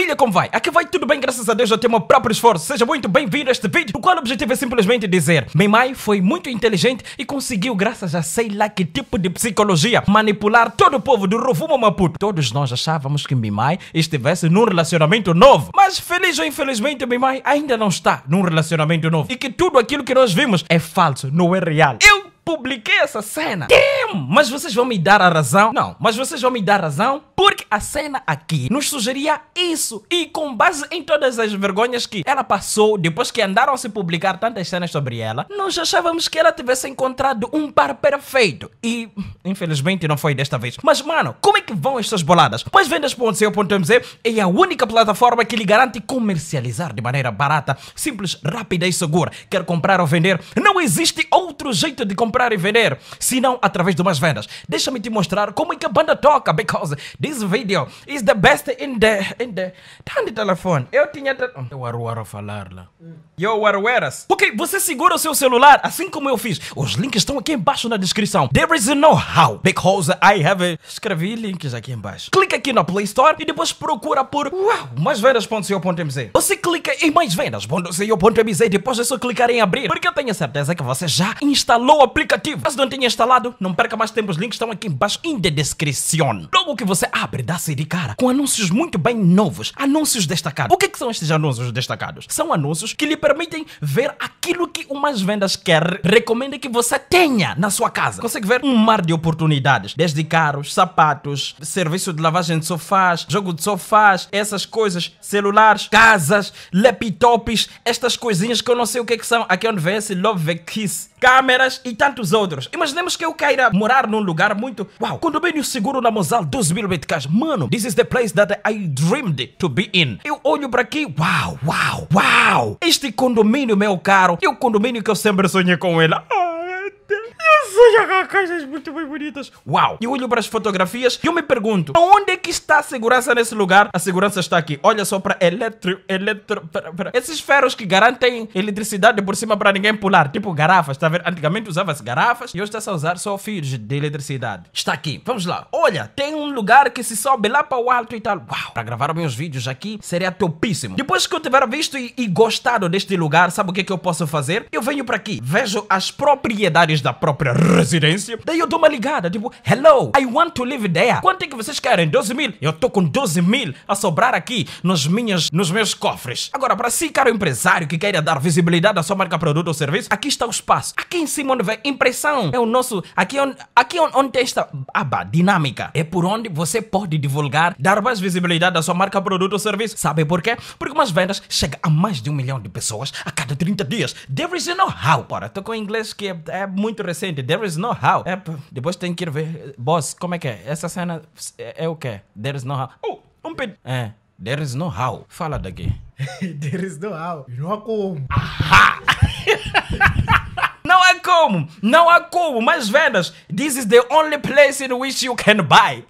Família, como vai? Aqui vai tudo bem, graças a Deus, eu tenho meu próprio esforço. Seja muito bem-vindo a este vídeo, o qual o objetivo é simplesmente dizer Meimai foi muito inteligente e conseguiu, graças a sei lá que tipo de psicologia, manipular todo o povo do Rovumo Maputo. Todos nós achávamos que Meimai estivesse num relacionamento novo. Mas, feliz ou infelizmente, Meimai ainda não está num relacionamento novo. E que tudo aquilo que nós vimos é falso, não é real. Eu publiquei essa cena. Damn! Mas vocês vão me dar a razão? Não, mas vocês vão me dar a razão porque a cena aqui nos sugeria isso. E com base em todas as vergonhas que ela passou depois que andaram a se publicar tantas cenas sobre ela, nós achávamos que ela tivesse encontrado um par perfeito. E infelizmente não foi desta vez. Mas mano, como é que vão estas boladas? Pois vendas.co.mz é a única plataforma que lhe garante comercializar de maneira barata, simples, rápida e segura. Quer comprar ou vender? Não existe outro jeito de comprar e vender, senão através de umas vendas. Deixa-me te mostrar como é que a banda toca, because this video is the best in the... in the... Tá de telefone. Eu tinha... Te... Eu aruaro falar lá. Yo, Arueras. Ok, você segura o seu celular, assim como eu fiz. Os links estão aqui embaixo na descrição. There is a know-how, because I have a... Escrevi links aqui embaixo. Clica aqui na Play Store e depois procura por... Uau, maisvendas.co.mz Você clica em maisvendas.co.mz e depois é só clicar em abrir, porque eu tenho certeza que você já instalou o aplicativo. Caso não tenha instalado, não perca mais tempo, os links estão aqui embaixo em descrição. Logo que você abre, dá-se de cara com anúncios muito bem novos, anúncios destacados. O que, que são estes anúncios destacados? São anúncios que lhe permitem ver aquilo que umas vendas quer recomenda que você tenha na sua casa. Consegue ver um mar de oportunidades, desde carros, sapatos, serviço de lavagem de sofás, jogo de sofás, essas coisas, celulares, casas, laptops, estas coisinhas que eu não sei o que, que são. Aqui onde vê esse Love Kiss, câmeras e tantos outros. Imaginemos que eu queira morar num lugar muito. Uau, condomínio seguro na Mosal 12 mil BTKs. Mano, this is the place that I dreamed to be in. Eu olho para aqui, uau, uau, uau. Este condomínio, meu caro, é o condomínio que eu sempre sonhei com ele. Deus. Com coisas muito bem bonitas. Uau! Eu olho para as fotografias e eu me pergunto: onde é que está a segurança nesse lugar? A segurança está aqui. Olha só para eletro. eletro. Esses ferros que garantem eletricidade por cima para ninguém pular. Tipo garrafas, tá vendo? Antigamente usava-se garrafas e hoje está-se a usar só fios de eletricidade. Está aqui. Vamos lá. Olha, tem um lugar que se sobe lá para o alto e tal. Uau! Para gravar meus vídeos aqui seria topíssimo. Depois que eu tiver visto e, e gostado deste lugar, sabe o que, é que eu posso fazer? Eu venho para aqui, vejo as propriedades da própria residência. Daí eu dou uma ligada, tipo, hello, I want to live there. Quanto é que vocês querem? 12 mil? Eu tô com 12 mil a sobrar aqui nos, minhas, nos meus cofres. Agora, para si, caro empresário que queira dar visibilidade à sua marca, produto ou serviço, aqui está o espaço. Aqui em cima onde vem impressão. É o nosso, aqui onde, aqui onde, tem esta aba dinâmica. É por onde você pode divulgar, dar mais visibilidade à sua marca, produto ou serviço. Sabe por quê? Porque umas vendas chegam a mais de um milhão de pessoas a cada 30 dias. There is no how. Bora, tô com inglês que é, é muito recente. There is no how. É, depois tem que ir ver. Boss, como é que é? Essa cena é, é o quê? There is no how. Oh, um pedido. É. There is no how. Fala daqui. There is no how. Não há como. Não há como, não há como, mas vendas, this is the only place in which you can buy.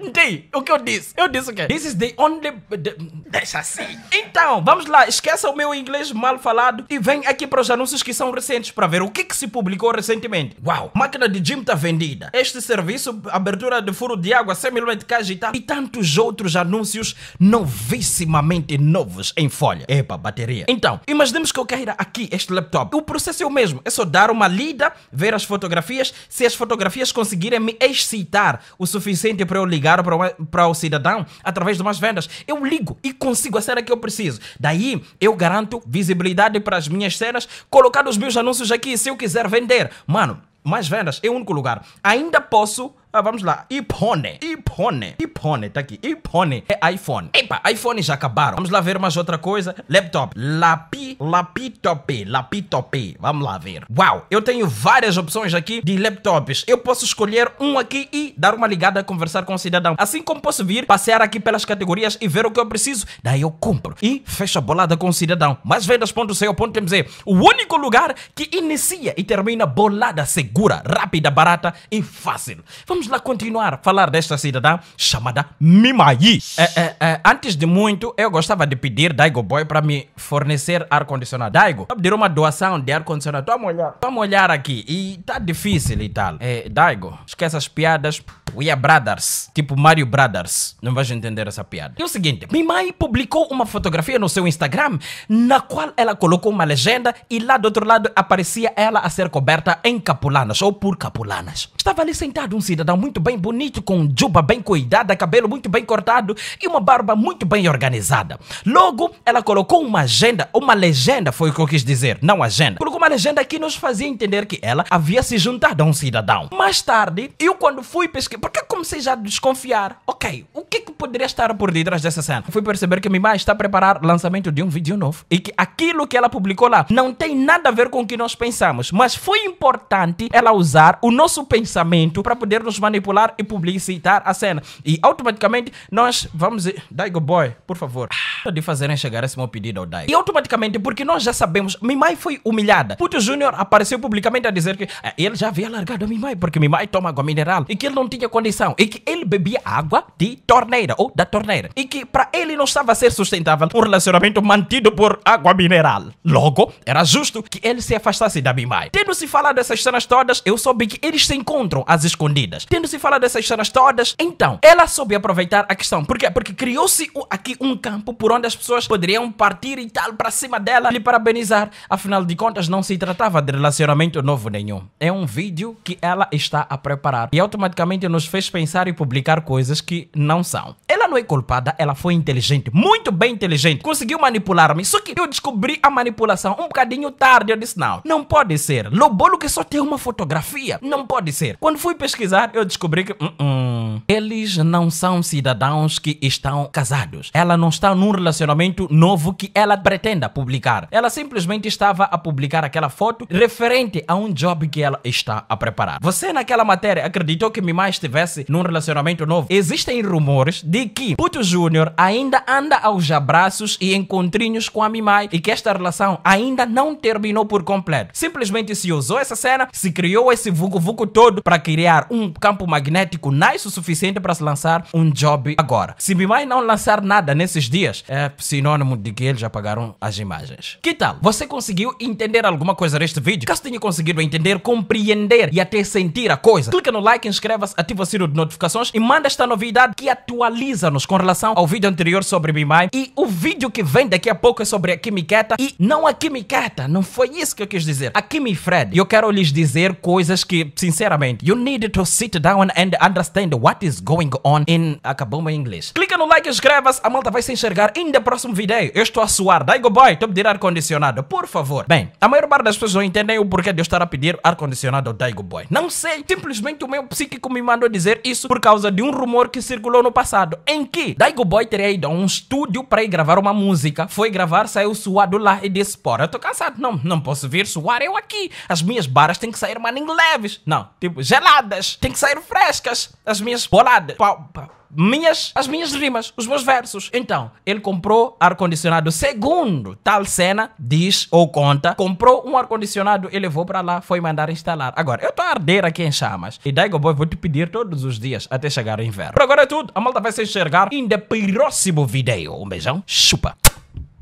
Entendi o que eu disse. Eu disse o quê? This is the only. The... Deixa assim. Então, vamos lá. Esqueça o meu inglês mal falado e vem aqui para os anúncios que são recentes para ver o que, que se publicou recentemente. Uau! Máquina de gym está vendida. Este serviço, abertura de furo de água, 100 mil meticais e tal. E tantos outros anúncios novissimamente novos em folha. Epa, bateria. Então, imaginemos que eu queira aqui este laptop. O processo é o mesmo. É só dar uma lida, ver as fotografias. Se as fotografias conseguirem me excitar o suficiente para eu ligar para o, cidadão através de umas vendas. Eu ligo e consigo a cena que eu preciso. Daí eu garanto visibilidade para as minhas cenas, colocar os meus anúncios aqui se eu quiser vender. Mano, mais vendas é o único lugar. Ainda posso ah, vamos lá. iPhone. iPhone. iPhone. Tá aqui. iPhone. É iPhone. Epa, iPhone já acabaram. Vamos lá ver mais outra coisa. Laptop. Lapi. Laptop. Laptop. Vamos lá ver. Uau. Eu tenho várias opções aqui de laptops. Eu posso escolher um aqui e dar uma ligada, conversar com o cidadão. Assim como posso vir, passear aqui pelas categorias e ver o que eu preciso. Daí eu compro. E fecho a bolada com o cidadão. Mais vendas.co.mz. O único lugar que inicia e termina bolada segura, rápida, barata e fácil. Vamos vamos lá continuar a falar desta cidadã chamada Mimayi. É, é, é, antes de muito, eu gostava de pedir Daigo Boy para me fornecer ar-condicionado. Daigo, pedir uma doação de ar-condicionado. Vamos olhar. Vamos olhar aqui. E tá difícil e tal. É, Daigo, esquece as piadas. We are brothers. Tipo Mario Brothers. Não vais entender essa piada. E o seguinte, Mimai publicou uma fotografia no seu Instagram na qual ela colocou uma legenda e lá do outro lado aparecia ela a ser coberta em capulanas ou por capulanas. Estava ali sentado um cidadão muito bem bonito, com juba bem cuidada, cabelo muito bem cortado e uma barba muito bem organizada. Logo, ela colocou uma agenda, uma legenda, foi o que eu quis dizer, não agenda. Colocou uma legenda que nos fazia entender que ela havia se juntado a um cidadão. Mais tarde, eu quando fui pesquisar, porque comecei já a desconfiar. Ok, o que poderia estar por detrás dessa cena? Fui perceber que minha mãe está a preparar o lançamento de um vídeo novo e que aquilo que ela publicou lá não tem nada a ver com o que nós pensamos, mas foi importante ela usar o nosso pensamento para poder nos manipular e publicitar a cena. E automaticamente nós vamos. Daigo Boy, por favor, de fazerem chegar esse meu pedido ao Daigo. E automaticamente, porque nós já sabemos, Mimai foi humilhada. Puto Júnior apareceu publicamente a dizer que eh, ele já havia largado a Mimai porque Mimai toma água mineral e que ele não tinha condição e que ele bebia água de torneira ou da torneira e que para ele não estava a ser sustentável um relacionamento mantido por água mineral. Logo, era justo que ele se afastasse da Mimai. Tendo-se falado dessas cenas todas, eu soube que eles se encontram às escondidas. Tendo-se falado dessas cenas todas, então, ela soube aproveitar a questão. Por quê? Porque criou-se aqui um campo por onde as pessoas poderiam partir e tal para cima dela lhe parabenizar. Afinal de contas, não se tratava de relacionamento novo nenhum. É um vídeo que ela está a preparar e automaticamente nos fez pensar e publicar coisas que não são. Ela não é culpada, ela foi inteligente, muito bem inteligente. Conseguiu manipular-me. Só que eu descobri a manipulação um bocadinho tarde. Eu disse: não, não pode ser. Lobolo que só tem uma fotografia. Não pode ser. Quando fui pesquisar, eu descobri que. "Hum, eles não são cidadãos que estão casados. Ela não está num relacionamento novo que ela pretenda publicar. Ela simplesmente estava a publicar aquela foto referente a um job que ela está a preparar. Você, naquela matéria, acreditou que Mimai estivesse num relacionamento novo? Existem rumores de que Puto Júnior ainda anda aos abraços e encontrinhos com a Mimai e que esta relação ainda não terminou por completo. Simplesmente se usou essa cena, se criou esse vucu-vucu todo para criar um campo magnético nice o suficiente para se lançar um job agora. Se Mimai não lançar nada nesses dias, é sinônimo de que eles já pagaram as imagens. Que tal? Você conseguiu entender alguma coisa deste vídeo? Caso tenha conseguido entender, compreender e até sentir a coisa, clica no like, inscreva-se, ativa o sino de notificações e manda esta novidade que atualiza-nos com relação ao vídeo anterior sobre Mimai. E o vídeo que vem daqui a pouco é sobre a Kimiketa e não a Kimiketa, não foi isso que eu quis dizer. A Kimi Fred. Eu quero lhes dizer coisas que, sinceramente, you need to sit down and understand what is going on in. Meu inglês. Clica no like, inscreva-se, a malta vai se enxergar em the próximo vídeo. Eu estou a suar. Daigo Boy, estou a pedir ar-condicionado, por favor. Bem, a maior parte das pessoas não entendem o porquê de eu estar a pedir ar-condicionado ao Daigo Boy. Não sei, simplesmente o meu psíquico me mandou dizer isso por causa de um rumor que circulou no passado, em que Daigo Boy teria ido a um estúdio para ir gravar uma música, foi gravar, saiu suado lá e disse: Porra, eu tô cansado, não, não posso vir suar eu aqui. As minhas barras têm que sair, maninho, leves. Não, tipo, geladas, tem que sair frescas. As minhas boladas. Pau, minhas, as minhas rimas, os meus versos. Então, ele comprou ar-condicionado. Segundo tal cena, diz ou conta, comprou um ar-condicionado e levou para lá, foi mandar instalar. Agora, eu tô a arder aqui em chamas. E Daigo Boy, vou te pedir todos os dias até chegar o inverno. Por agora é tudo. A malta vai se enxergar the próximo vídeo. Um beijão. Chupa.